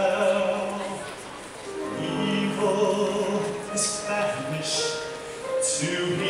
fell. Evil is banished to eternal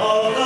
Oh.